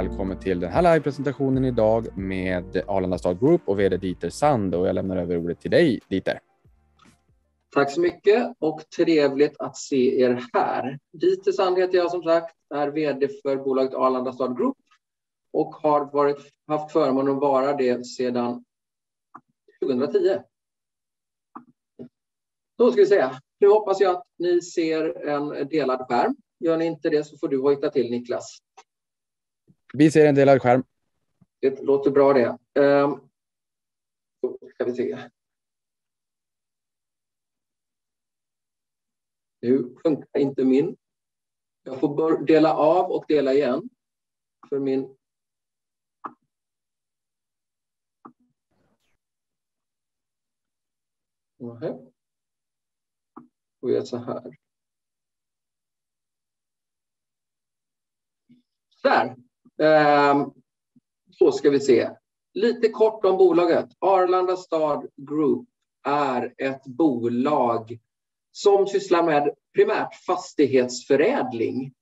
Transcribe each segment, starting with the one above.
välkommen till den här live-presentationen idag med Arlanda Stad Group och vd Dieter Sand och jag lämnar över ordet till dig Dieter. Tack så mycket och trevligt att se er här. Dieter Sand heter jag som sagt, är vd för bolaget Arlanda Stad Group och har varit, haft förmånen att vara det sedan 2010. Då ska vi se. Nu hoppas jag att ni ser en delad skärm. Gör ni inte det så får du hojta till Niklas. Vi ser en delad skärm. Det låter bra det. Ehm, um, då ska vi se. Nu funkar inte min. Jag får dela av och dela igen. För min Och jag så här. Där. Ehm, så ska vi se. Lite kort om bolaget. Arlanda Stad Group är ett bolag som sysslar med primärt fastighetsförädling.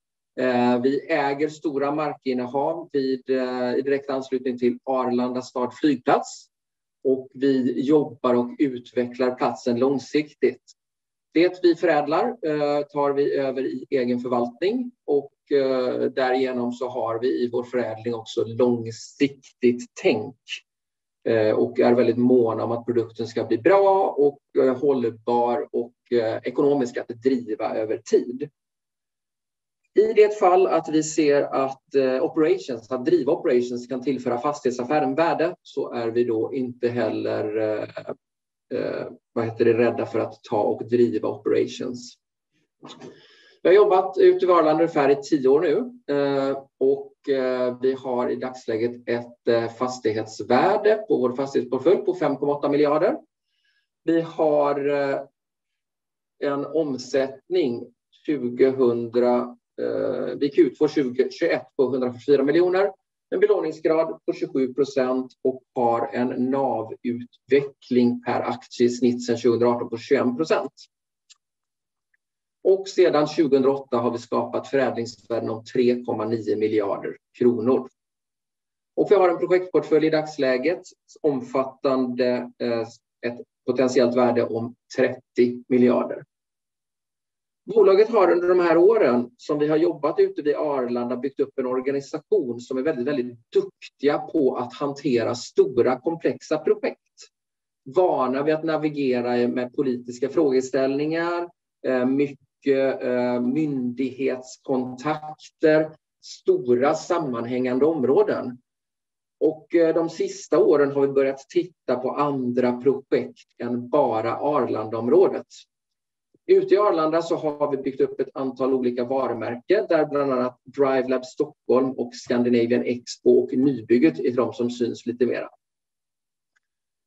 Ehm, vi äger stora markinnehav vid, eh, i direkt anslutning till Arlanda stad flygplats och vi jobbar och utvecklar platsen långsiktigt. Det vi förädlar eh, tar vi över i egen förvaltning och eh, därigenom så har vi i vår förädling också långsiktigt tänk eh, och är väldigt måna om att produkten ska bli bra och eh, hållbar och eh, ekonomisk att driva över tid. I det fall att vi ser att eh, operations, att driva operations kan tillföra fastighetsaffären värde så är vi då inte heller eh, vad heter det, rädda för att ta och driva operations. Jag har jobbat ute i Arlanda ungefär i tio år nu eh, och eh, vi har i dagsläget ett eh, fastighetsvärde på vår fastighetsportfölj på 5,8 miljarder. Vi har en omsättning 2000, vid Q2 2021 på 144 miljoner en belåningsgrad på 27 procent och har en NAV-utveckling per aktie i snitt sedan 2018 på 21 procent. Och sedan 2008 har vi skapat förädlingsvärden om 3,9 miljarder kronor. Och vi har en projektportfölj i dagsläget omfattande eh, ett potentiellt värde om 30 miljarder. Bolaget har under de här åren som vi har jobbat ute vid Arlanda byggt upp en organisation som är väldigt, väldigt duktiga på att hantera stora komplexa projekt. Vana vid att navigera med politiska frågeställningar, eh, mycket eh, myndighetskontakter, stora sammanhängande områden. Och eh, de sista åren har vi börjat titta på andra projekt än bara Arlandaområdet. Ute i Arlanda så har vi byggt upp ett antal olika varumärken där bland annat DriveLab Stockholm och Scandinavian Expo och Nybygget är de som syns lite mera.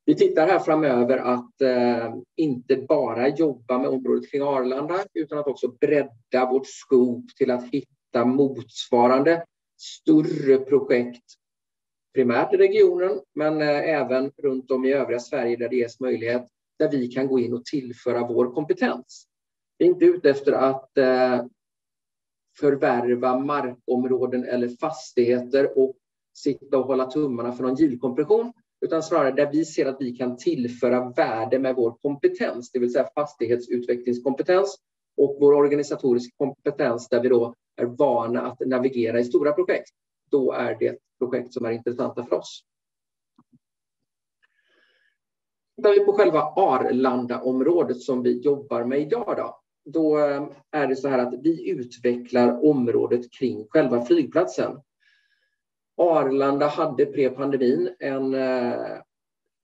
Vi tittar här framöver att eh, inte bara jobba med området kring Arlanda utan att också bredda vårt skop till att hitta motsvarande större projekt primärt i regionen men eh, även runt om i övriga Sverige där det ges möjlighet där vi kan gå in och tillföra vår kompetens. Vi är inte ute efter att eh, förvärva markområden eller fastigheter och sitta och hålla tummarna för någon gilkompression, utan snarare där vi ser att vi kan tillföra värde med vår kompetens, det vill säga fastighetsutvecklingskompetens och vår organisatoriska kompetens där vi då är vana att navigera i stora projekt. Då är det projekt som är intressanta för oss. Tittar vi på själva Arlanda-området som vi jobbar med idag då, då eh, är det så här att vi utvecklar området kring själva flygplatsen. Arlanda hade pre-pandemin en eh,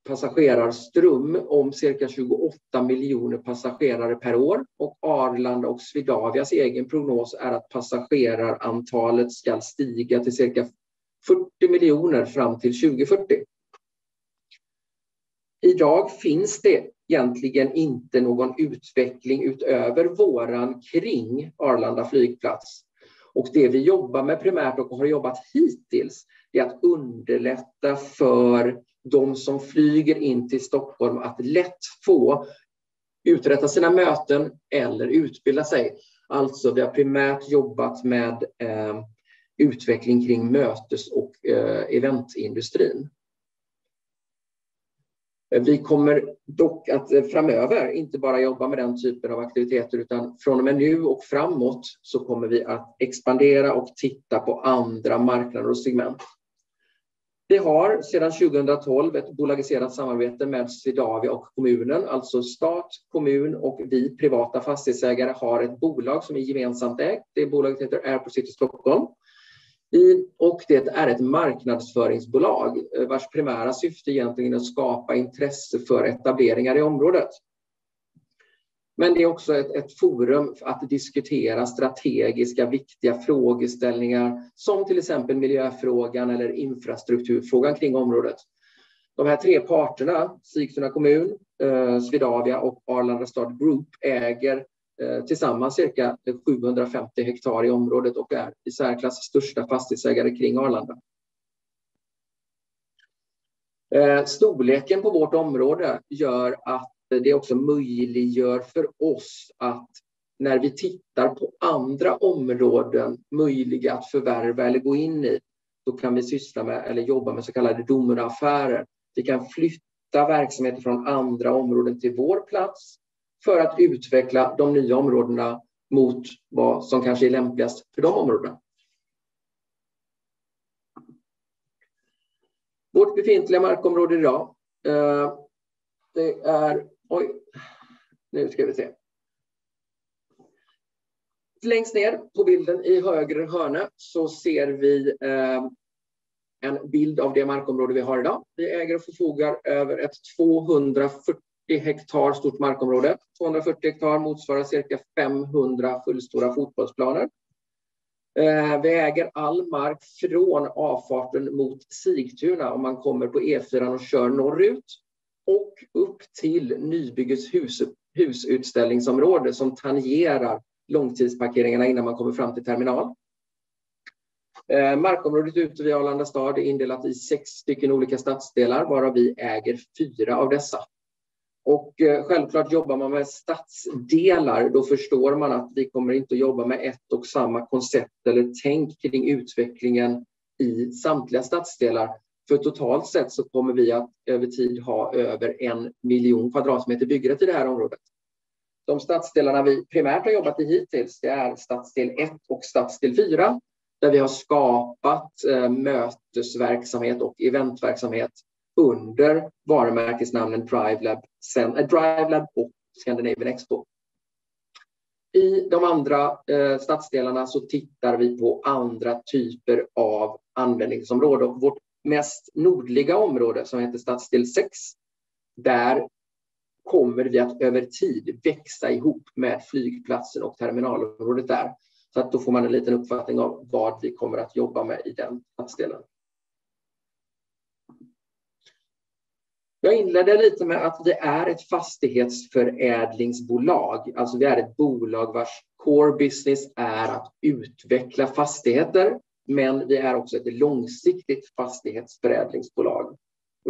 passagerarström om cirka 28 miljoner passagerare per år och Arlanda och Swedavias egen prognos är att passagerarantalet ska stiga till cirka 40 miljoner fram till 2040. Idag finns det egentligen inte någon utveckling utöver våran kring Arlanda flygplats. Och det vi jobbar med primärt och har jobbat hittills är att underlätta för de som flyger in till Stockholm att lätt få uträtta sina möten eller utbilda sig. Alltså vi har primärt jobbat med eh, utveckling kring mötes och eh, eventindustrin. Eh, vi kommer dock att eh, framöver inte bara jobba med den typen av aktiviteter utan från och med nu och framåt så kommer vi att expandera och titta på andra marknader och segment. Vi har sedan 2012 ett bolagiserat samarbete med Swedavia och kommunen, alltså stat, kommun och vi privata fastighetsägare har ett bolag som är gemensamt ägt. Det bolaget heter Airport City Stockholm och det är ett marknadsföringsbolag eh, vars primära syfte egentligen är att skapa intresse för etableringar i området. Men det är också ett forum för att diskutera strategiska viktiga frågeställningar som till exempel miljöfrågan eller infrastrukturfrågan kring området. De här tre parterna, Sigtuna kommun, eh, Swedavia och Arlanda Stad Group äger Eh, tillsammans cirka 750 hektar i området och är i särklass största fastighetsägare kring Arlanda. Eh, storleken på vårt område gör att det också möjliggör för oss att när vi tittar på andra områden möjliga att förvärva eller gå in i, då kan vi syssla med eller jobba med så kallade domaraffärer. Vi kan flytta verksamheter från andra områden till vår plats för att utveckla de nya områdena mot vad som kanske är lämpligast för de områdena. Vårt befintliga markområde idag, eh, det är... Oj, nu ska vi se. Längst ner på bilden i höger hörna så ser vi eh, en bild av det markområde vi har idag. Vi äger och förfogar över ett 240 hektar stort markområde. 240 hektar motsvarar cirka 500 fullstora fotbollsplaner. Eh, vi äger all mark från avfarten mot Sigtuna om man kommer på E4 och kör norrut och upp till Nybyggets husutställningsområde som tangerar långtidsparkeringarna innan man kommer fram till terminal. Eh, markområdet ute vid Arlanda stad är indelat i sex stycken olika stadsdelar, varav vi äger fyra av dessa. Eh, självklart jobbar man med stadsdelar, då förstår man att vi kommer inte att jobba med ett och samma koncept eller tänk kring utvecklingen i samtliga stadsdelar. För totalt sett så kommer vi att över tid ha över en miljon kvadratmeter byggrätt i det här området. De stadsdelarna vi primärt har jobbat i hittills, det är stadsdel 1 och stadsdel 4, där vi har skapat eh, mötesverksamhet och eventverksamhet under varumärkesnamnen DriveLab eh, och Scandinavian Expo. I de andra eh, stadsdelarna så tittar vi på andra typer av användningsområden. Vårt mest nordliga område som heter stadsdel 6, där kommer vi att över tid växa ihop med flygplatsen och terminalområdet där. Så att då får man en liten uppfattning av vad vi kommer att jobba med i den stadsdelen. Jag inledde lite med att vi är ett fastighetsförädlingsbolag. Alltså vi är ett bolag vars core business är att utveckla fastigheter, men vi är också ett långsiktigt fastighetsförädlingsbolag.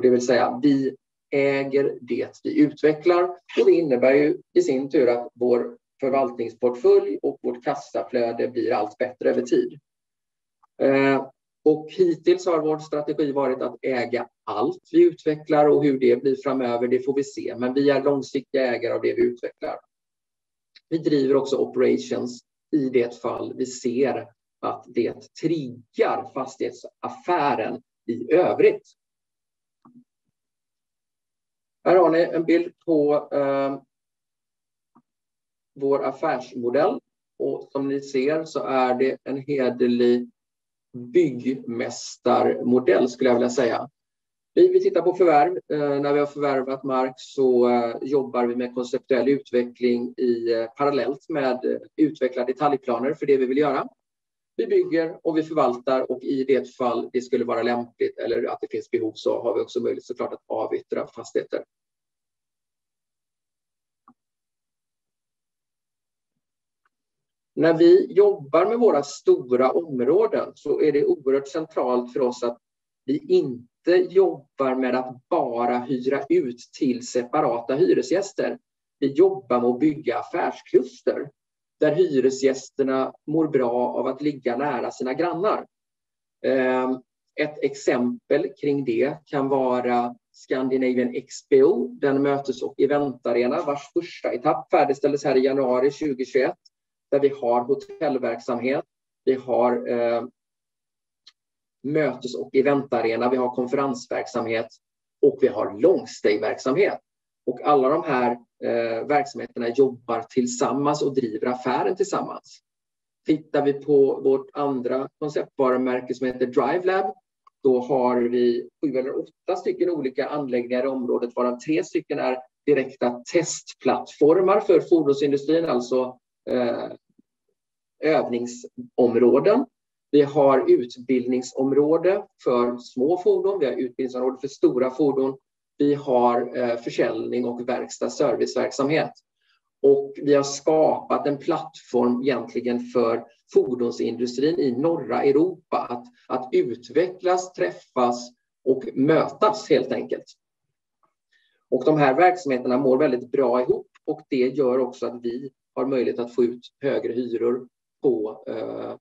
Det vill säga, vi äger det vi utvecklar och det innebär ju i sin tur att vår förvaltningsportfölj och vårt kassaflöde blir allt bättre över tid. Eh, Hittills har vår strategi varit att äga allt vi utvecklar och hur det blir framöver, det får vi se. Men vi är långsiktiga ägare av det vi utvecklar. Vi driver också operations i det fall vi ser att det triggar fastighetsaffären i övrigt. Här har ni en bild på eh, vår affärsmodell och som ni ser så är det en hederlig byggmästarmodell skulle jag vilja säga. Vi tittar på förvärv. Eh, när vi har förvärvat mark så eh, jobbar vi med konceptuell utveckling eh, parallellt med utvecklade detaljplaner för det vi vill göra. Vi bygger och vi förvaltar och i det fall det skulle vara lämpligt eller att det finns behov så har vi också möjlighet såklart att avyttra fastigheter. När vi jobbar med våra stora områden så är det oerhört centralt för oss att vi inte jobbar med att bara hyra ut till separata hyresgäster. Vi jobbar med att bygga affärskluster där hyresgästerna mår bra av att ligga nära sina grannar. Ehm, ett exempel kring det kan vara Scandinavian Expo, den mötes och eventarena vars första etapp färdigställdes här i januari 2021, där vi har hotellverksamhet, vi har eh, mötes och eventarena, vi har konferensverksamhet och vi har långstayverksamhet. Och alla de här eh, verksamheterna jobbar tillsammans och driver affären tillsammans. Tittar vi på vårt andra konceptvarumärke som heter DriveLab, då har vi sju eller åtta stycken olika anläggningar i området, varav tre stycken är direkta testplattformar för fordonsindustrin, alltså eh, övningsområden. Vi har utbildningsområde för små fordon, vi har utbildningsområde för stora fordon. Vi har eh, försäljning och verkstad serviceverksamhet. Och vi har skapat en plattform egentligen för fordonsindustrin i norra Europa att, att utvecklas, träffas och mötas helt enkelt. Och de här verksamheterna mår väldigt bra ihop och det gör också att vi har möjlighet att få ut högre hyror på, eh,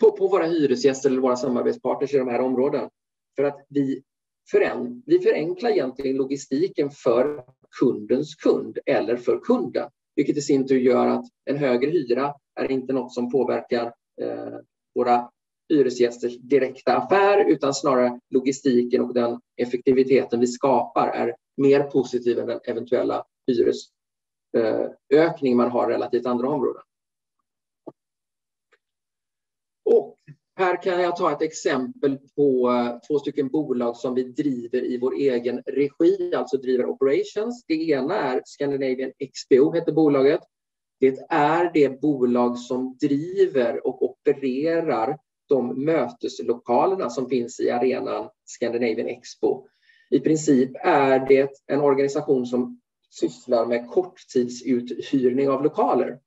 på, på våra hyresgäster eller våra samarbetspartners i de här områdena. För att vi, fören, vi förenklar egentligen logistiken för kundens kund eller för kunden, vilket i sin tur gör att en högre hyra är inte något som påverkar eh, våra hyresgästers direkta affär utan snarare logistiken och den effektiviteten vi skapar är mer positiv än den eventuella hyres... Eh, ökning man har relativt andra områden. Och här kan jag ta ett exempel på eh, två stycken bolag som vi driver i vår egen regi, alltså driver operations. Det ena är Scandinavian XPO, heter bolaget. Det är det bolag som driver och opererar de möteslokalerna som finns i arenan Scandinavian Expo. I princip är det en organisation som sysslar med korttidsuthyrning av lokaler.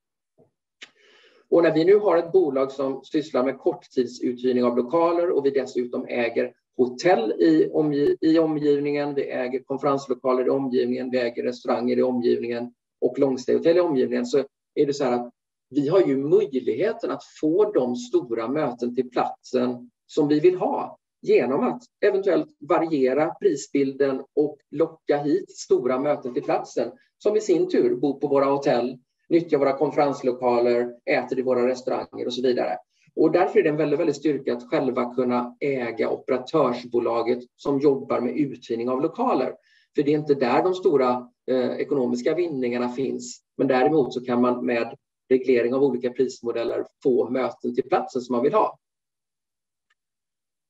Och när vi nu har ett bolag som sysslar med korttidsuthyrning av lokaler och vi dessutom äger hotell i, omg i omgivningen, vi äger konferenslokaler i omgivningen, vi äger restauranger i omgivningen och långstayhotell i omgivningen så är det så här att vi har ju möjligheten att få de stora möten till platsen som vi vill ha genom att eventuellt variera prisbilden och locka hit stora möten till platsen som i sin tur bor på våra hotell nyttjar våra konferenslokaler, äter i våra restauranger och så vidare. Och därför är det en väldigt, väldigt styrka att själva kunna äga operatörsbolaget som jobbar med uthyrning av lokaler. För det är inte där de stora eh, ekonomiska vinningarna finns. Men däremot så kan man med reglering av olika prismodeller få möten till platsen som man vill ha.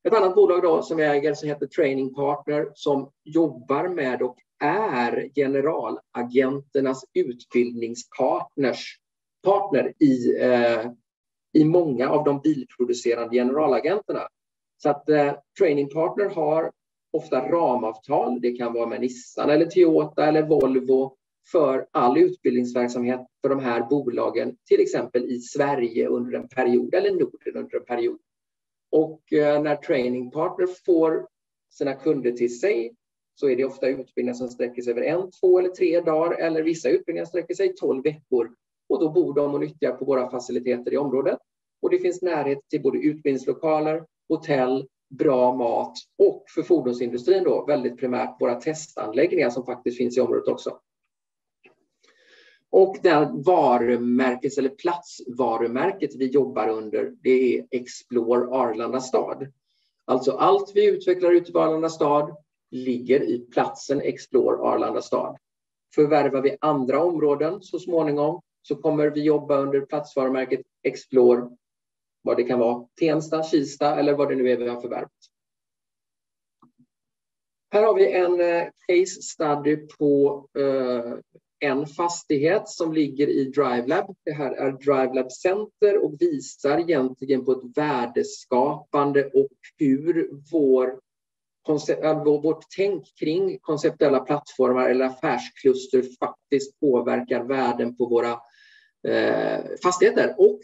Ett annat bolag då som jag äger som heter Training Partner som jobbar med och är generalagenternas utbildningspartners partner i, eh, i många av de bilproducerande generalagenterna. Så att eh, Training Partner har ofta ramavtal. Det kan vara med Nissan eller Toyota eller Volvo för all utbildningsverksamhet för de här bolagen, till exempel i Sverige under en period eller Norden under en period. Och eh, när Training Partner får sina kunder till sig så är det ofta utbildningar som sträcker sig över en, två eller tre dagar eller vissa utbildningar sträcker sig tolv veckor. Och då bor de och nyttjar på våra faciliteter i området. Och det finns närhet till både utbildningslokaler, hotell, bra mat och för fordonsindustrin då väldigt primärt våra testanläggningar som faktiskt finns i området också. Och det varumärkes eller platsvarumärket vi jobbar under, det är Explore Arlanda stad. Alltså allt vi utvecklar ute på Arlanda stad ligger i platsen Explore Arlanda stad. Förvärvar vi andra områden så småningom så kommer vi jobba under platsvarumärket Explore, vad det kan vara, Tensta, Kista eller vad det nu är vi har förvärvat. Här har vi en eh, case study på eh, en fastighet som ligger i DriveLab. Det här är DriveLab Center och visar egentligen på ett värdeskapande och hur äh, vår vårt tänk kring konceptuella plattformar eller affärskluster faktiskt påverkar värden på våra eh, fastigheter. Och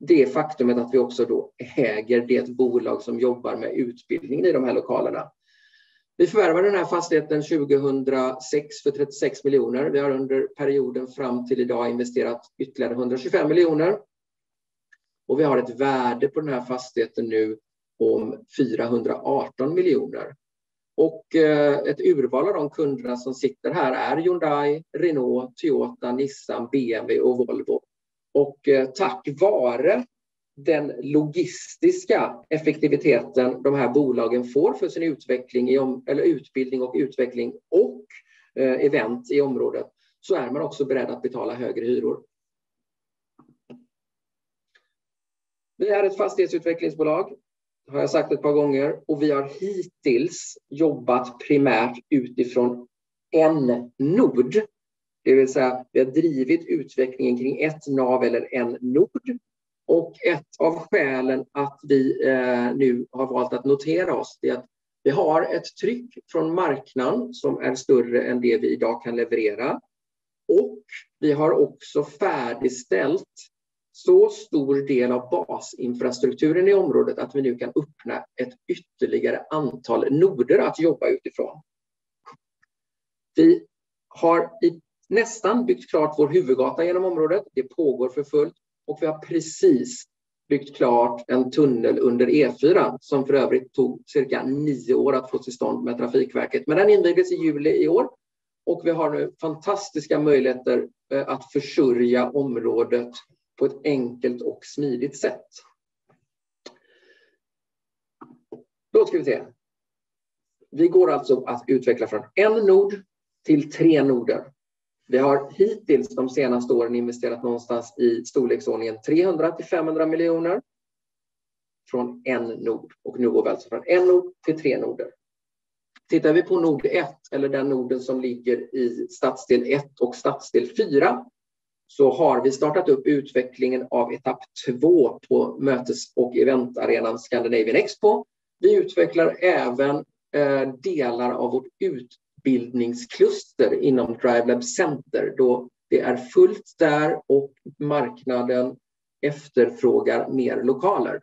det faktumet att vi också då äger det bolag som jobbar med utbildningen i de här lokalerna. Vi förvärvade den här fastigheten 2006 för 36 miljoner. Vi har under perioden fram till idag investerat ytterligare 125 miljoner. Och vi har ett värde på den här fastigheten nu om 418 miljoner. Och eh, ett urval av de kunderna som sitter här är Hyundai, Renault, Toyota, Nissan, BMW och Volvo. Och eh, tack vare den logistiska effektiviteten de här bolagen får för sin utveckling i om, eller utbildning och utveckling och eh, event i området så är man också beredd att betala högre hyror. Vi är ett fastighetsutvecklingsbolag, har jag sagt ett par gånger, och vi har hittills jobbat primärt utifrån en nod. Det vill säga, vi har drivit utvecklingen kring ett nav eller en nod. Och ett av skälen att vi eh, nu har valt att notera oss är att vi har ett tryck från marknaden som är större än det vi idag kan leverera. Och vi har också färdigställt så stor del av basinfrastrukturen i området att vi nu kan öppna ett ytterligare antal noder att jobba utifrån. Vi har nästan byggt klart vår huvudgata genom området. Det pågår för fullt och vi har precis byggt klart en tunnel under E4 som för övrigt tog cirka nio år att få till stånd med Trafikverket. Men den invigdes i juli i år och vi har nu fantastiska möjligheter eh, att försörja området på ett enkelt och smidigt sätt. Då ska vi se. Vi går alltså att utveckla från en nod till tre noder. Vi har hittills de senaste åren investerat någonstans i storleksordningen 300 till 500 miljoner från en nod. Och nu går vi alltså från en nod till tre noder. Tittar vi på nod 1, eller den noden som ligger i stadsdel 1 och stadsdel 4, så har vi startat upp utvecklingen av etapp 2 på mötes och eventarenan Scandinavian Expo. Vi utvecklar även eh, delar av vårt utbildningskluster inom DriveLab Center då det är fullt där och marknaden efterfrågar mer lokaler.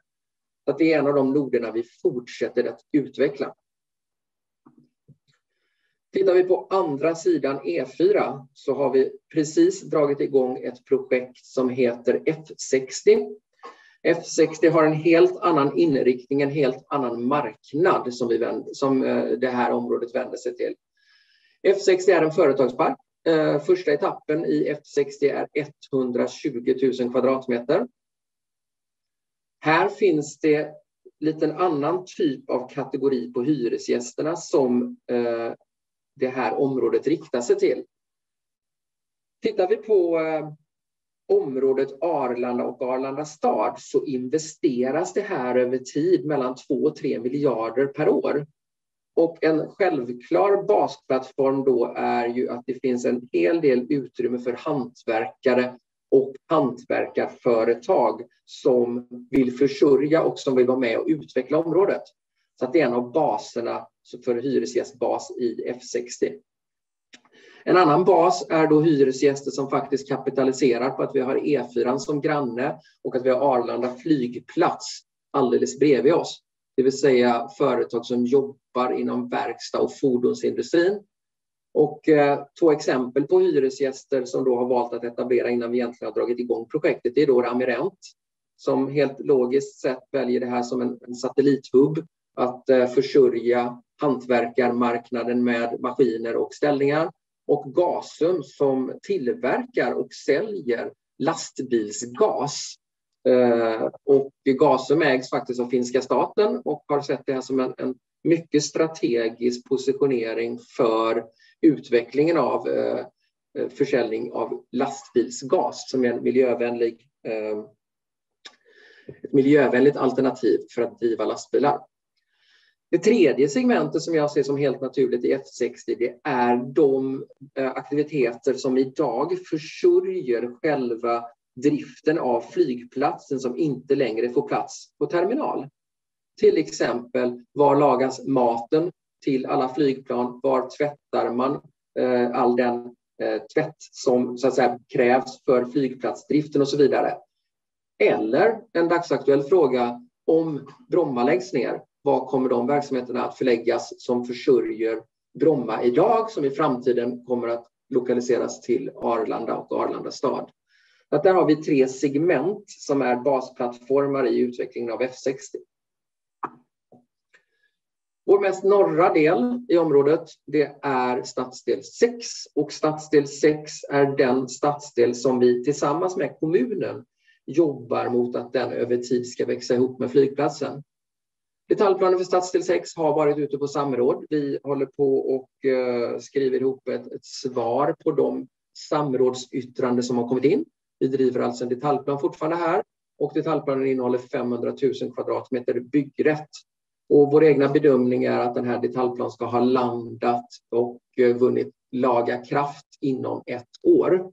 Så det är en av de noderna vi fortsätter att utveckla. Tittar vi på andra sidan E4 så har vi precis dragit igång ett projekt som heter F60. F60 har en helt annan inriktning, en helt annan marknad som, vi vänder, som eh, det här området vänder sig till. F60 är en företagspark. Eh, första etappen i F60 är 120 000 kvadratmeter. Här finns det lite en annan typ av kategori på hyresgästerna som eh, det här området riktar sig till. Tittar vi på eh, området Arlanda och Arlanda stad så investeras det här över tid mellan 2 och 3 miljarder per år. Och en självklar basplattform då är ju att det finns en hel del utrymme för hantverkare och hantverkarföretag som vill försörja och som vill vara med och utveckla området. Så att det är en av baserna för hyresgästbas i F60. En annan bas är då hyresgäster som faktiskt kapitaliserar på att vi har E4 som granne och att vi har Arlanda flygplats alldeles bredvid oss. Det vill säga företag som jobbar inom verkstad och fordonsindustrin. Och eh, två exempel på hyresgäster som då har valt att etablera innan vi egentligen har dragit igång projektet det är då Ramirent som helt logiskt sett väljer det här som en, en satellithubb att eh, försörja hantverkarmarknaden med maskiner och ställningar. Och Gasum som tillverkar och säljer lastbilsgas. Eh, och Gasum ägs faktiskt av finska staten och har sett det här som en, en mycket strategisk positionering för utvecklingen av eh, eh försäljning av lastbilsgas som är en miljövänlig, eh, ett miljövänligt alternativ för att driva lastbilar. Det tredje segmentet som jag ser som helt naturligt i F60 det är de aktiviteter som idag försörjer själva driften av flygplatsen som inte längre får plats på terminal. Till exempel, var lagas maten till alla flygplan? Var tvättar man eh, all den eh, tvätt som så att säga, krävs för flygplatsdriften och så vidare? Eller en dagsaktuell fråga, om Bromma läggs ner, var kommer de verksamheterna att förläggas som försörjer Bromma idag som i framtiden kommer att lokaliseras till Arlanda och Arlanda stad. Att där har vi tre segment som är basplattformar i utvecklingen av F60. Vår mest norra del i området det är stadsdel 6 och stadsdel 6 är den stadsdel som vi tillsammans med kommunen jobbar mot att den över tid ska växa ihop med flygplatsen. Detaljplanen för stadsdel 6 har varit ute på samråd. Vi håller på och eh, skriver ihop ett, ett svar på de samrådsyttranden som har kommit in. Vi driver alltså en detaljplan fortfarande här och detaljplanen innehåller 500 000 kvadratmeter byggrätt. Och vår egna bedömning är att den här detaljplanen ska ha landat och eh, vunnit laga kraft inom ett år.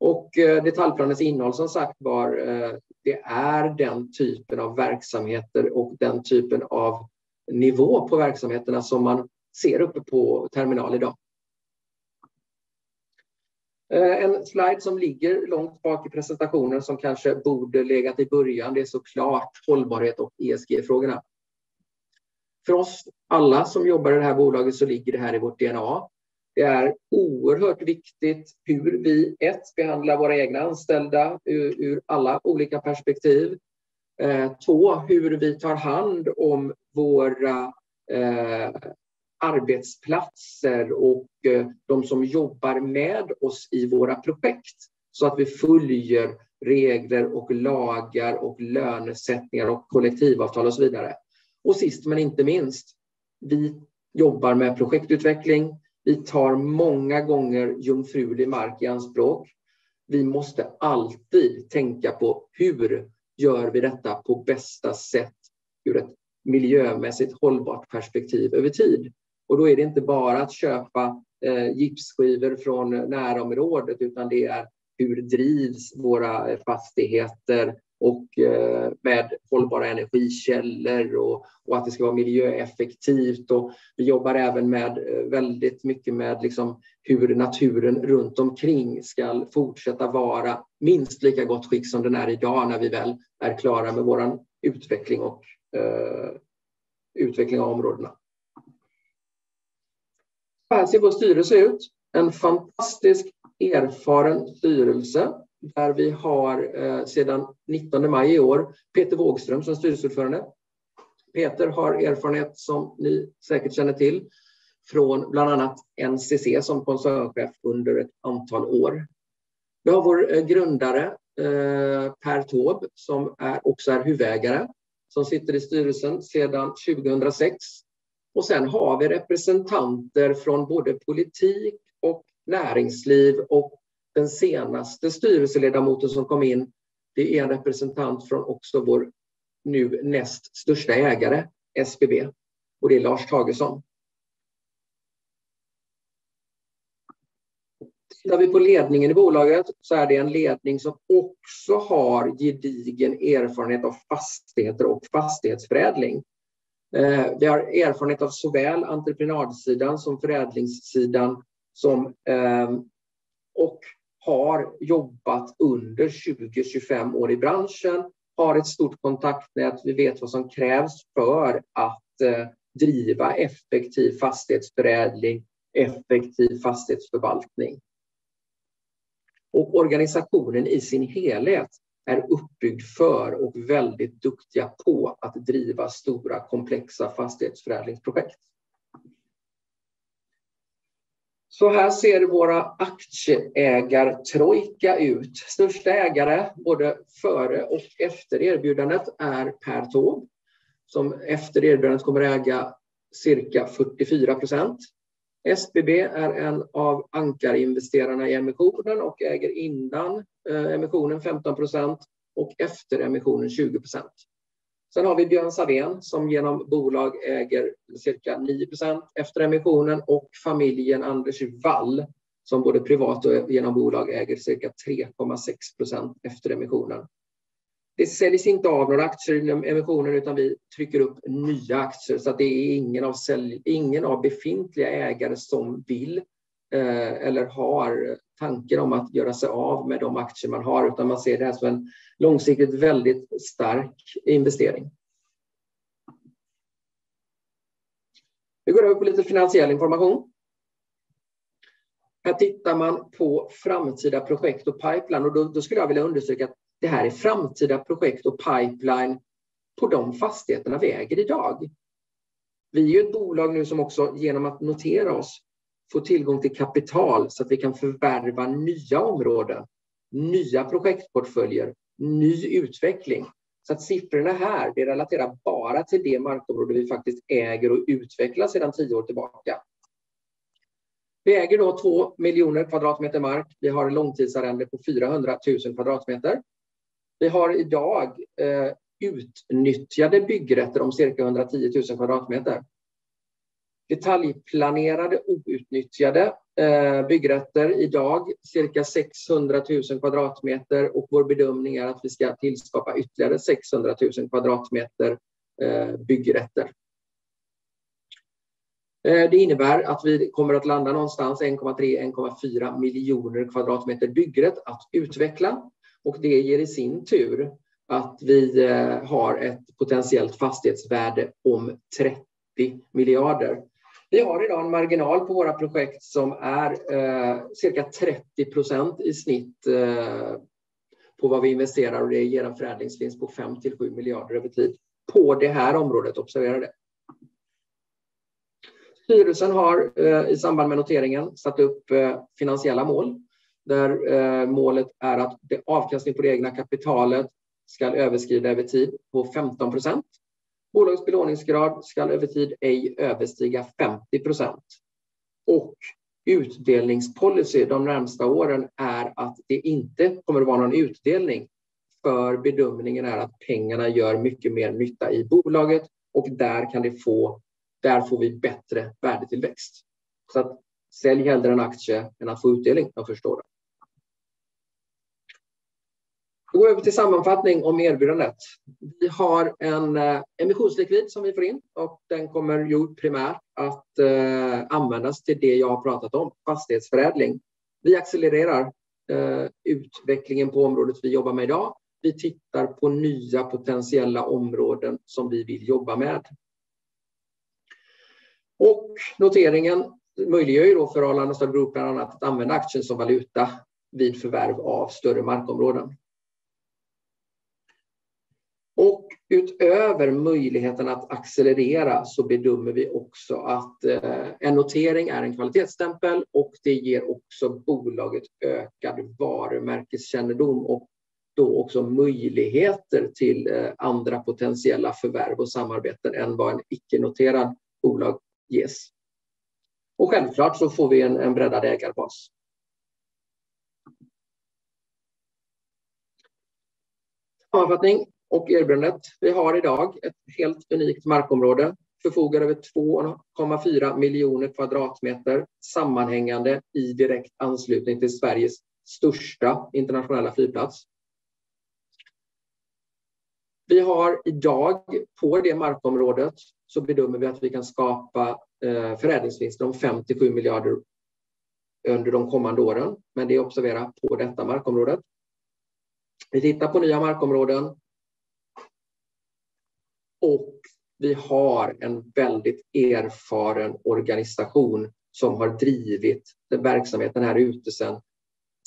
Och eh, detaljplanens innehåll som sagt var, eh, det är den typen av verksamheter och den typen av nivå på verksamheterna som man ser uppe på terminal idag. Eh, en slide som ligger långt bak i presentationen som kanske borde legat i början, det är såklart hållbarhet och ESG-frågorna. För oss alla som jobbar i det här bolaget så ligger det här i vårt DNA. Det är oerhört viktigt hur vi ett, behandlar våra egna anställda ur, ur alla olika perspektiv. Eh, två, hur vi tar hand om våra eh, arbetsplatser och eh, de som jobbar med oss i våra projekt så att vi följer regler och lagar och lönesättningar och kollektivavtal och så vidare. Och sist men inte minst, vi jobbar med projektutveckling. Vi tar många gånger jungfrulig mark i anspråk. Vi måste alltid tänka på hur gör vi detta på bästa sätt ur ett miljömässigt hållbart perspektiv över tid. Och då är det inte bara att köpa eh, gipsskivor från närområdet utan det är hur drivs våra eh, fastigheter och eh, med hållbara energikällor och, och, att det ska vara miljöeffektivt. Och vi jobbar även med eh, väldigt mycket med liksom hur naturen runt omkring ska fortsätta vara minst lika gott skick som den är idag när vi väl är klara med vår utveckling och eh, utveckling av områdena. Så här ser vår styrelse ut. En fantastisk erfaren styrelse där vi har eh, sedan 19 maj i år Peter Wågström som styrelseordförande. Peter har erfarenhet som ni säkert känner till från bland annat NCC som koncernchef under ett antal år. Vi har vår eh, grundare eh, Per Taube som är, också är huvudägare som sitter i styrelsen sedan 2006 och sen har vi representanter från både politik och näringsliv och den senaste styrelseledamoten som kom in, det är en representant från också vår nu näst största ägare, SBB, och det är Lars Tagesson. Tittar vi på ledningen i bolaget så är det en ledning som också har gedigen erfarenhet av fastigheter och fastighetsförädling. Eh, vi har erfarenhet av såväl entreprenadsidan som förädlingssidan som, ehm, och har jobbat under 20-25 år i branschen, har ett stort kontaktnät, vi vet vad som krävs för att eh, driva effektiv fastighetsförädling, effektiv fastighetsförvaltning. Och organisationen i sin helhet är uppbyggd för och väldigt duktiga på att driva stora komplexa fastighetsförädlingsprojekt. Så här ser våra aktieägartrojka ut. Största ägare både före och efter erbjudandet är Per Taube som efter erbjudandet kommer äga cirka 44 procent. SBB är en av ankarinvesterarna i emissionen och äger innan eh, emissionen 15 procent och efter emissionen 20 procent. Sen har vi Björn Savén som genom bolag äger cirka 9 procent efter emissionen och familjen Anders Wall som både privat och genom bolag äger cirka 3,6 procent efter emissionen. Det säljs inte av några aktier inom emissionen utan vi trycker upp nya aktier så att det är ingen av, sälj, ingen av befintliga ägare som vill eh, eller har tanken om att göra sig av med de aktier man har utan man ser det här som en långsiktigt väldigt stark investering. Vi går över på lite finansiell information. Här tittar man på framtida projekt och pipeline och då, då skulle jag vilja understryka att det här är framtida projekt och pipeline på de fastigheterna vi äger idag. Vi är ett bolag nu som också genom att notera oss får tillgång till kapital så att vi kan förvärva nya områden, nya projektportföljer, ny utveckling. Så att siffrorna här, det relaterar bara till det markområde vi faktiskt äger och utvecklar sedan tio år tillbaka. Vi äger då 2 miljoner kvadratmeter mark. Vi har långtidsarrende på 400 000 kvadratmeter. Vi har idag eh, utnyttjade byggrätter om cirka 110 000 kvadratmeter. Detaljplanerade outnyttjade eh, byggrätter idag cirka 600 000 kvadratmeter och vår bedömning är att vi ska tillskapa ytterligare 600 000 kvadratmeter eh, byggrätter. Eh, det innebär att vi kommer att landa någonstans 1,3-1,4 miljoner kvadratmeter byggrätt att utveckla och det ger i sin tur att vi eh, har ett potentiellt fastighetsvärde om 30 miljarder. Vi har idag en marginal på våra projekt som är eh, cirka 30 procent i snitt eh, på vad vi investerar och det ger en förädlingsvinst på 5 till 7 miljarder över tid på det här området. Observera det. Styrelsen har eh, i samband med noteringen satt upp eh, finansiella mål där eh, målet är att avkastning på det egna kapitalet ska överskrida över tid på 15 procent. Bolagets belåningsgrad ska över tid ej överstiga 50 procent. Och utdelningspolicy de närmsta åren är att det inte kommer att vara någon utdelning för bedömningen är att pengarna gör mycket mer nytta i bolaget och där kan det få, där får vi bättre värdetillväxt. Så att sälj hellre en aktie än att få utdelning, jag förstår det. Då går över till sammanfattning om erbjudandet. Vi har en eh, emissionslikvid som vi får in och den kommer ju primärt att eh, användas till det jag har pratat om, fastighetsförädling. Vi accelererar eh, utvecklingen på området vi jobbar med idag. Vi tittar på nya potentiella områden som vi vill jobba med. Och noteringen möjliggör ju då för Arlanda Stad Group bland annat att använda aktien som valuta vid förvärv av större markområden. Och utöver möjligheten att accelerera så bedömer vi också att eh, en notering är en kvalitetsstämpel och det ger också bolaget ökad varumärkeskännedom och då också möjligheter till eh, andra potentiella förvärv och samarbeten än vad en icke-noterad bolag ges. Och självklart så får vi en, en breddad ägarbas. Sammanfattning och erbjudandet. Vi har idag ett helt unikt markområde, förfogar över 2,4 miljoner kvadratmeter sammanhängande i direkt anslutning till Sveriges största internationella flygplats. Vi har idag på det markområdet så bedömer vi att vi kan skapa eh, förädlingsvinster om 57 miljarder under de kommande åren. Men det är observera på detta markområdet. Vi tittar på nya markområden och vi har en väldigt erfaren organisation som har drivit verksamheten här ute sedan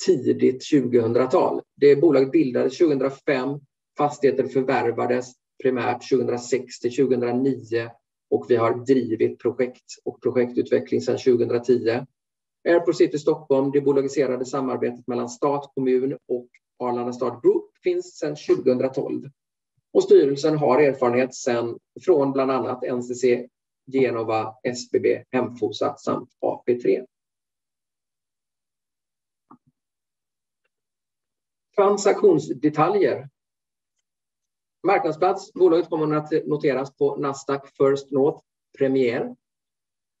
tidigt 2000-tal. Det bolaget bildades 2005, fastigheter förvärvades primärt 2006 till 2009 och vi har drivit projekt och projektutveckling sedan 2010. Airport City Stockholm, det bolagiserade samarbetet mellan stat, kommun och Arlanda Stad Group finns sedan 2012. Och styrelsen har erfarenhet sen, från bland annat NCC, Genova, SBB, Hemfosa samt AP3. Transaktionsdetaljer. Marknadsplats. Bolaget kommer att noteras på Nasdaq First North Premier.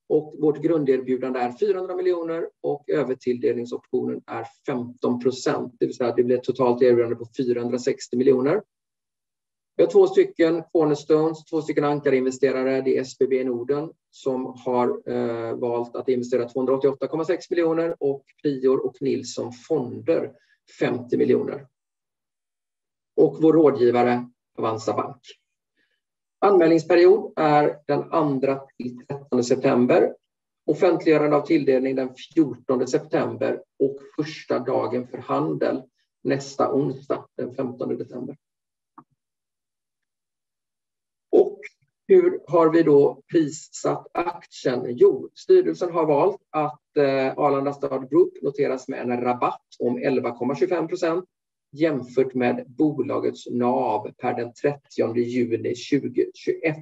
Och vårt grunderbjudande är 400 miljoner och övertilldelningsoptionen är 15 procent. Det vill säga det blir ett totalt erbjudande på 460 miljoner. Vi har två stycken cornerstones, två stycken ankarinvesterare. Det är SBB Norden som har eh, valt att investera 288,6 miljoner och Prior och Nilsson Fonder 50 miljoner. Och vår rådgivare Avanza Bank. Anmälningsperiod är den 2 till 13 september. Offentliggörande av tilldelning den 14 september och första dagen för handel nästa onsdag den 15 december. Hur har vi då prissatt aktien? Jo, styrelsen har valt att eh, Arlanda Stad Group noteras med en rabatt om 11,25 procent jämfört med bolagets NAV per den 30 juni 2021.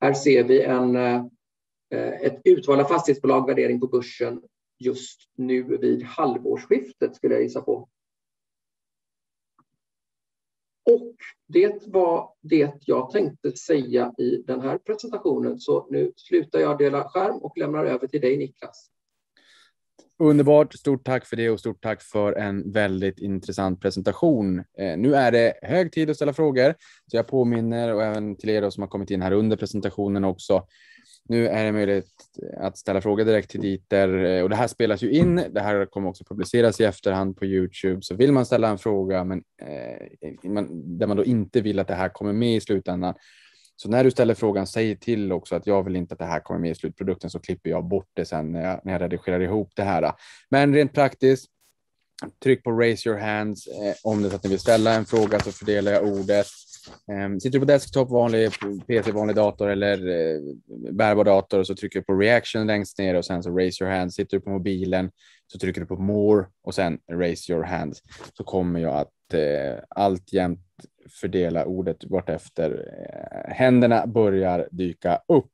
Här ser vi en, eh, ett utvalda fastighetsbolag värdering på börsen just nu vid halvårsskiftet skulle jag gissa på. Och det var det jag tänkte säga i den här presentationen. Så nu slutar jag dela skärm och lämnar över till dig Niklas. Underbart. Stort tack för det och stort tack för en väldigt intressant presentation. Eh, nu är det hög tid att ställa frågor, så jag påminner och även till er som har kommit in här under presentationen också. Nu är det möjligt att ställa frågor direkt till Dieter eh, och det här spelas ju in. Det här kommer också publiceras i efterhand på Youtube. Så vill man ställa en fråga men, eh, man, där man då inte vill att det här kommer med i slutändan. Så när du ställer frågan, säg till också att jag vill inte att det här kommer med i slutprodukten så klipper jag bort det sen när jag, när jag redigerar ihop det här. Men rent praktiskt, tryck på raise your hands. Eh, om det är så att ni vill ställa en fråga så fördelar jag ordet. Ehm, sitter du på desktop, vanlig PC, vanlig dator eller eh, bärbar dator så trycker du på reaction längst ner och sen så raise your hand. Sitter du på mobilen så trycker du på more och sen raise your hand så kommer jag att eh, alltjämt fördela ordet vartefter eh, händerna börjar dyka upp.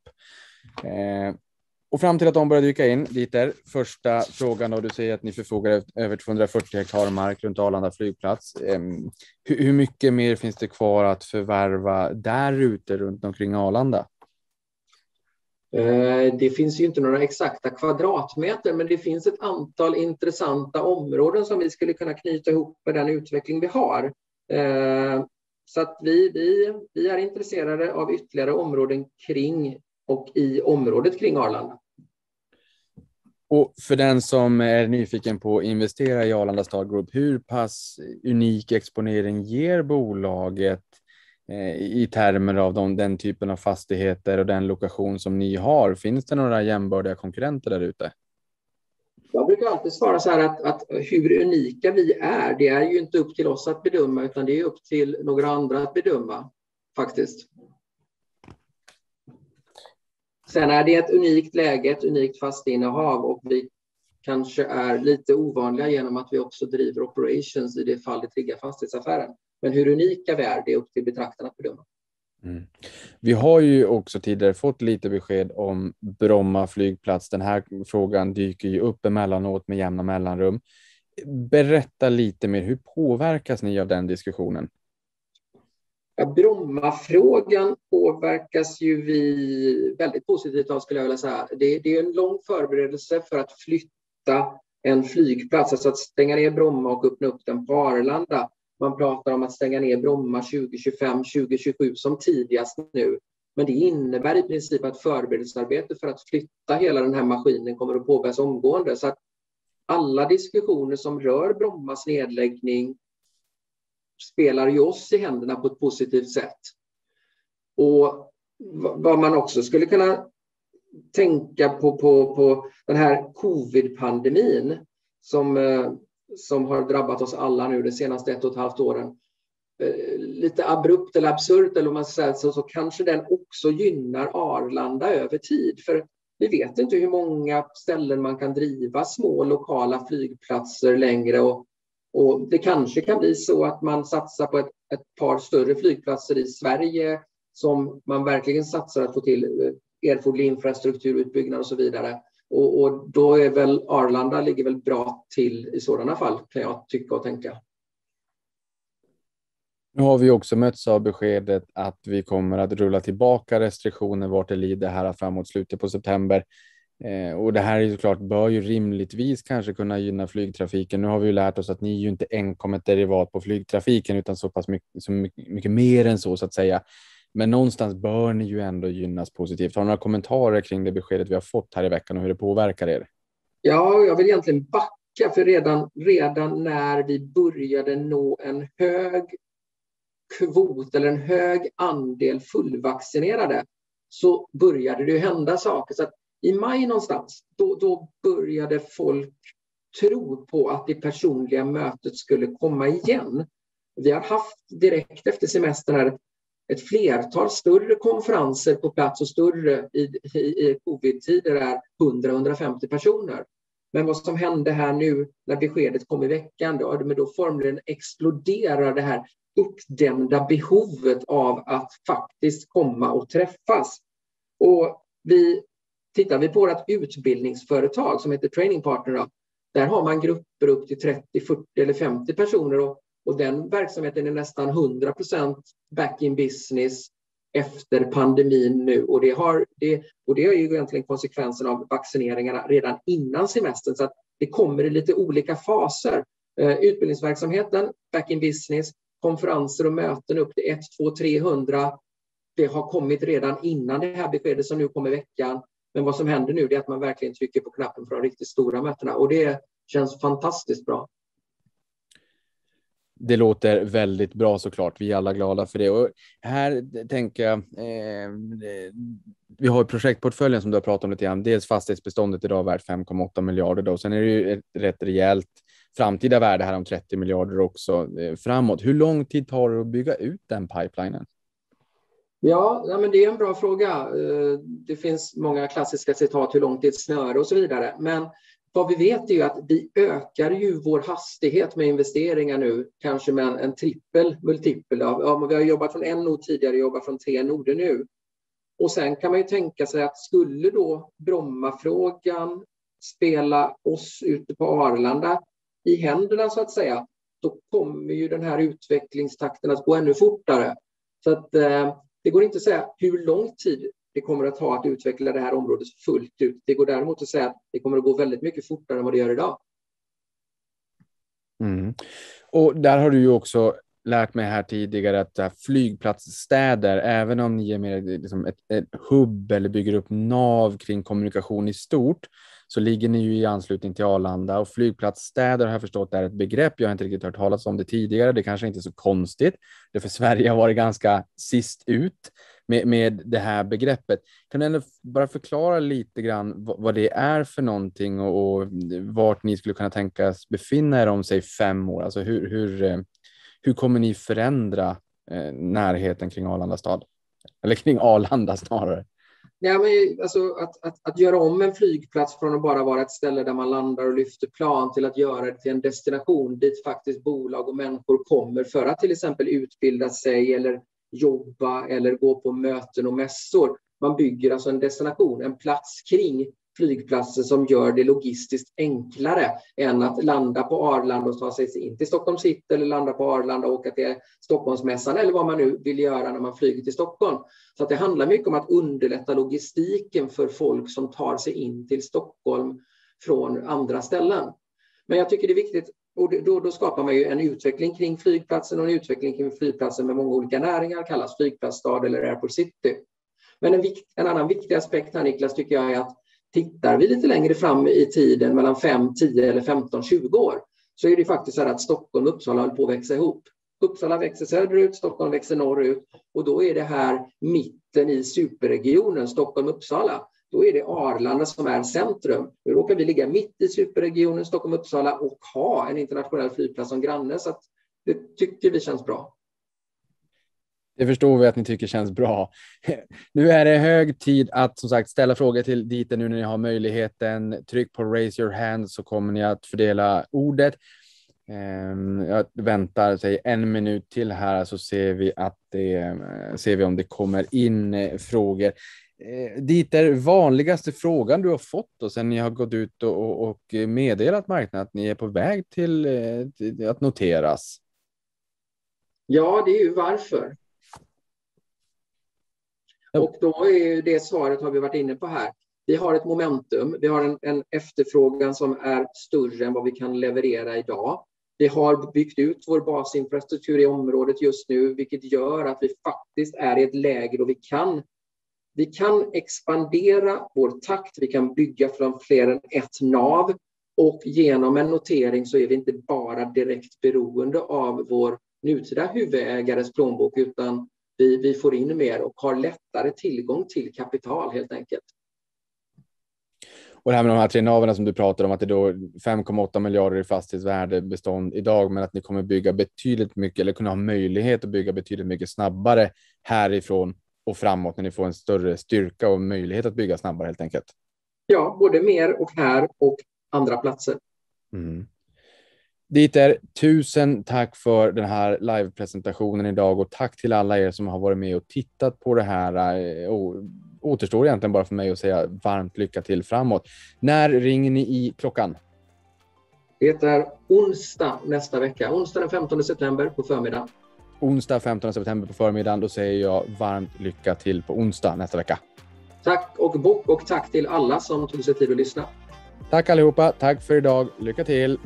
Eh, och fram till att de börjar dyka in, Dieter, första frågan då, du säger att ni förfogar över 240 hektar mark runt Arlanda flygplats. Hur mycket mer finns det kvar att förvärva där ute runt omkring Arlanda? Eh, det finns ju inte några exakta kvadratmeter, men det finns ett antal intressanta områden som vi skulle kunna knyta ihop med den utveckling vi har. Eh, så att vi, vi, vi är intresserade av ytterligare områden kring och i området kring Arlanda. Och för den som är nyfiken på att investera i Arlanda Stad Group, hur pass unik exponering ger bolaget eh, i termer av de, den typen av fastigheter och den lokation som ni har? Finns det några jämbördiga konkurrenter där ute? Jag brukar alltid svara så här att, att, hur unika vi är, det är ju inte upp till oss att bedöma, utan det är upp till några andra att bedöma faktiskt. Sen är det ett unikt läge, ett unikt fastinnehav och vi kanske är lite ovanliga genom att vi också driver operations i det fall det triggar fastighetsaffären. Men hur unika vi är, det är upp till betraktarna att bedöma. Mm. Vi har ju också tidigare fått lite besked om Bromma flygplats. Den här frågan dyker ju upp emellanåt med jämna mellanrum. Berätta lite mer, hur påverkas ni av den diskussionen? Ja, Brommafrågan påverkas ju vi väldigt positivt av skulle jag vilja säga. Det, det, är en lång förberedelse för att flytta en flygplats, alltså att stänga ner Bromma och öppna upp den på Arlanda. Man pratar om att stänga ner Bromma 2025, 2027 som tidigast nu. Men det innebär i princip att förberedelsearbetet för att flytta hela den här maskinen kommer att påbörjas omgående. Så att alla diskussioner som rör Brommas nedläggning spelar ju oss i händerna på ett positivt sätt. Och vad man också skulle kunna tänka på, på, på den här covid-pandemin som, eh, som har drabbat oss alla nu de senaste ett och ett halvt åren. Eh, lite abrupt eller absurt, eller om man säger så, så kanske den också gynnar Arlanda över tid. För vi vet inte hur många ställen man kan driva små lokala flygplatser längre och och det kanske kan bli så att man satsar på ett, ett par större flygplatser i Sverige som man verkligen satsar att få till eh, erforderlig infrastrukturutbyggnad. och så vidare. Och, och, då är väl Arlanda ligger väl bra till i sådana fall kan jag tycka och tänka. Nu har vi också mötts av beskedet att vi kommer att rulla tillbaka restriktioner vart det lider här framåt slutet på september. Eh, och det här är såklart bör ju rimligtvis kanske kunna gynna flygtrafiken. Nu har vi ju lärt oss att ni är ju inte enkom ett derivat på flygtrafiken utan så pass mycket, så mycket, mycket mer än så så att säga. Men någonstans bör ni ju ändå gynnas positivt. Har du några kommentarer kring det beskedet vi har fått här i veckan och hur det påverkar er? Ja, jag vill egentligen backa för redan, redan när vi började nå en hög kvot eller en hög andel fullvaccinerade så började det hända saker. Så att i maj någonstans, då, då började folk tro på att det personliga mötet skulle komma igen. Vi har haft direkt efter semestern här ett flertal större konferenser på plats och större i, i, i covid-tider är 100-150 personer. Men vad som hände här nu när beskedet kom i veckan, då, men då formligen exploderar det här uppdämda behovet av att faktiskt komma och träffas. Och vi, tittar vi på vårt utbildningsföretag som heter Training Partner, då, där har man grupper upp till 30, 40 eller 50 personer och, och den verksamheten är nästan 100 procent back in business efter pandemin nu och det, har, det, och det är ju egentligen konsekvensen av vaccineringarna redan innan semestern så att det kommer i lite olika faser. Eh, utbildningsverksamheten, back in business, konferenser och möten upp till 1, 2, 300. Det har kommit redan innan det här beskedet som nu kom i veckan. Men vad som händer nu är att man verkligen trycker på knappen för de riktigt stora mötena och det känns fantastiskt bra. Det låter väldigt bra såklart. Vi är alla glada för det. Och här tänker jag, eh, vi har projektportföljen som du har pratat om lite grann. Dels fastighetsbeståndet idag värt 5,8 miljarder. Då. Sen är det ju ett rätt rejält framtida värde här om 30 miljarder också eh, framåt. Hur lång tid tar det att bygga ut den pipelinen? Ja, ja men det är en bra fråga. Eh, det finns många klassiska citat, hur långt är ett snöre och så vidare. Men vad vi vet är ju att vi ökar ju vår hastighet med investeringar nu, kanske med en, en trippel, multipel. Ja, vi har jobbat från en nod tidigare, jobbar från tre noder nu. Och sen kan man ju tänka sig att skulle då Brommafrågan spela oss ute på Arlanda i händerna så att säga, då kommer ju den här utvecklingstakten att gå ännu fortare. Så att eh, det går inte att säga hur lång tid det kommer att ta att utveckla det här området fullt ut. Det går däremot att säga att det kommer att gå väldigt mycket fortare än vad det gör idag. Mm. Och där har du ju också lärt mig här tidigare att äh, flygplatsstäder, även om ni är mer eh, liksom ett, ett hubb eller bygger upp nav kring kommunikation i stort, så ligger ni ju i anslutning till Arlanda och flygplatsstäder har jag förstått är ett begrepp. Jag har inte riktigt hört talas om det tidigare. Det kanske inte är så konstigt, det för Sverige har varit ganska sist ut med, med det här begreppet. Kan du ändå bara förklara lite grann vad, vad det är för någonting och, och, vart ni skulle kunna tänkas befinna er om, säg fem år? Alltså hur, hur, eh, hur kommer ni förändra eh, närheten kring Arlanda stad? Eller kring Arlanda snarare. Ja, men alltså att, att, att göra om en flygplats från att bara vara ett ställe där man landar och lyfter plan till att göra det till en destination dit faktiskt bolag och människor kommer för att till exempel utbilda sig eller jobba eller gå på möten och mässor. Man bygger alltså en destination, en plats kring flygplatser som gör det logistiskt enklare än att landa på Arlanda och ta sig in till Stockholm city eller landa på Arlanda och åka till Stockholmsmässan eller vad man nu vill göra när man flyger till Stockholm. Så det handlar mycket om att underlätta logistiken för folk som tar sig in till Stockholm från andra ställen. Men jag tycker det är viktigt och då, då, skapar man ju en utveckling kring flygplatsen och en utveckling kring flygplatsen med många olika näringar, kallas flygplatsstad eller airport city. Men en, vikt, en annan viktig aspekt här Niklas tycker jag är att tittar vi lite längre fram i tiden, mellan 5, 10 eller 15, 20 år, så är det faktiskt så här att Stockholm och Uppsala håller på att växa ihop. Uppsala växer söderut, Stockholm växer norrut och då är det här mitten i superregionen Stockholm-Uppsala då är det Arlanda som är centrum. Nu råkar vi ligga mitt i superregionen Stockholm-Uppsala och ha en internationell flygplats som granne, så det tycker vi känns bra. Det förstår vi att ni tycker känns bra. Nu är det hög tid att som sagt ställa frågor till Dieter nu när ni har möjligheten. Tryck på raise your hand så kommer ni att fördela ordet. Ehm, jag väntar säg en minut till här så ser vi att det eh, ser vi om det kommer in eh, frågor. Eh, Dieter, vanligaste frågan du har fått och sen ni har gått ut och, och meddelat marknaden att ni är på väg till, till att noteras? Ja, det är ju varför. Och då är det svaret har vi varit inne på här. Vi har ett momentum. Vi har en, en, efterfrågan som är större än vad vi kan leverera idag. Vi har byggt ut vår basinfrastruktur i området just nu, vilket gör att vi faktiskt är i ett läge då vi kan vi kan expandera vår takt, vi kan bygga från fler än ett nav och genom en notering så är vi inte bara direkt beroende av vår nutida huvudägares plånbok utan vi, vi får in mer och har lättare tillgång till kapital helt enkelt. Och det här med de här tre naven som du pratar om, att det är då 5,8 miljarder i fastighetsvärdebestånd idag, men att ni kommer bygga betydligt mycket eller kunna ha möjlighet att bygga betydligt mycket snabbare härifrån och framåt när ni får en större styrka och möjlighet att bygga snabbare helt enkelt. Ja, både mer och här och andra platser. Mm. Dieter, tusen tack för den här live-presentationen idag och tack till alla er som har varit med och tittat på det här. Eh, och återstår egentligen bara för mig att säga varmt lycka till framåt. När ringer ni i klockan? Det är onsdag nästa vecka, onsdag den 15 september på förmiddagen. Onsdag 15 september på förmiddagen. Då säger jag varmt lycka till på onsdag nästa vecka. Tack och bock och tack till alla som tog sig tid att lyssna. Tack allihopa. Tack för idag. Lycka till!